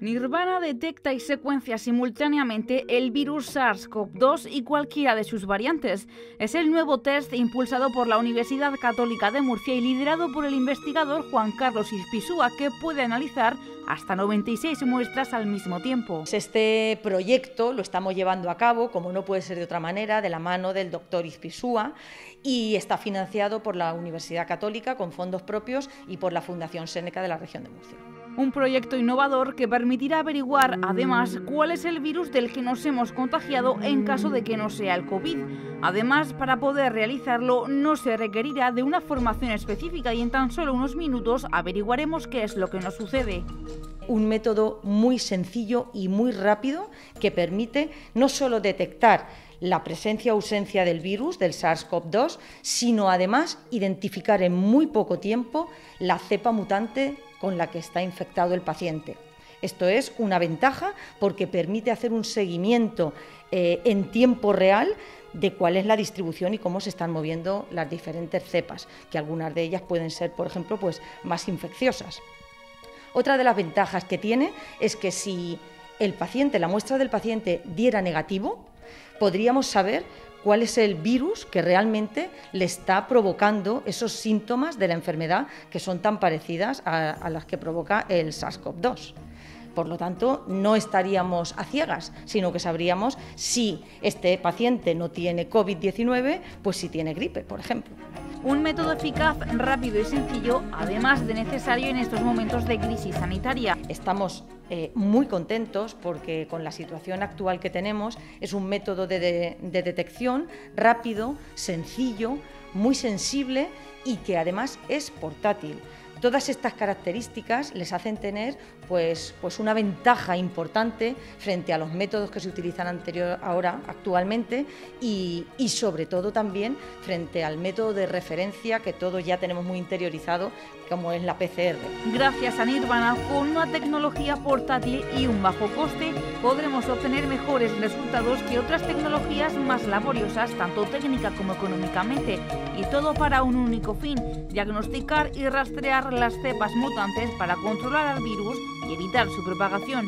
Nirvana detecta y secuencia simultáneamente el virus SARS-CoV-2 y cualquiera de sus variantes. Es el nuevo test impulsado por la Universidad Católica de Murcia y liderado por el investigador Juan Carlos Ispisúa, que puede analizar hasta 96 muestras al mismo tiempo. Este proyecto lo estamos llevando a cabo, como no puede ser de otra manera, de la mano del doctor Ispisúa y está financiado por la Universidad Católica con fondos propios y por la Fundación Séneca de la región de Murcia. Un proyecto innovador que permitirá averiguar además cuál es el virus del que nos hemos contagiado en caso de que no sea el COVID. Además, para poder realizarlo no se requerirá de una formación específica y en tan solo unos minutos averiguaremos qué es lo que nos sucede un método muy sencillo y muy rápido que permite no solo detectar la presencia o ausencia del virus, del SARS-CoV-2, sino además identificar en muy poco tiempo la cepa mutante con la que está infectado el paciente. Esto es una ventaja porque permite hacer un seguimiento eh, en tiempo real de cuál es la distribución y cómo se están moviendo las diferentes cepas, que algunas de ellas pueden ser, por ejemplo, pues, más infecciosas. Otra de las ventajas que tiene es que si el paciente, la muestra del paciente diera negativo, podríamos saber cuál es el virus que realmente le está provocando esos síntomas de la enfermedad que son tan parecidas a, las que provoca el SARS-CoV-2. Por lo tanto, no estaríamos a ciegas, sino que sabríamos si este paciente no tiene COVID-19, pues si tiene gripe, por ejemplo. Un método eficaz, rápido y sencillo, además de necesario en estos momentos de crisis sanitaria. Estamos eh, muy contentos porque con la situación actual que tenemos es un método de detección rápido, sencillo, muy sensible y que además es portátil. Todas estas características les hacen tener pues, pues una ventaja importante frente a los métodos que se utilizan anterior, ahora actualmente y, y sobre todo también frente al método de referencia que todos ya tenemos muy interiorizado como es la PCR. Gracias a Nirvana, con una tecnología portátil y un bajo coste, podremos obtener mejores resultados que otras tecnologías más laboriosas, tanto técnica como económicamente, y todo para un único fin, diagnosticar y rastrear las cepas mutantes para controlar al virus y evitar su propagación.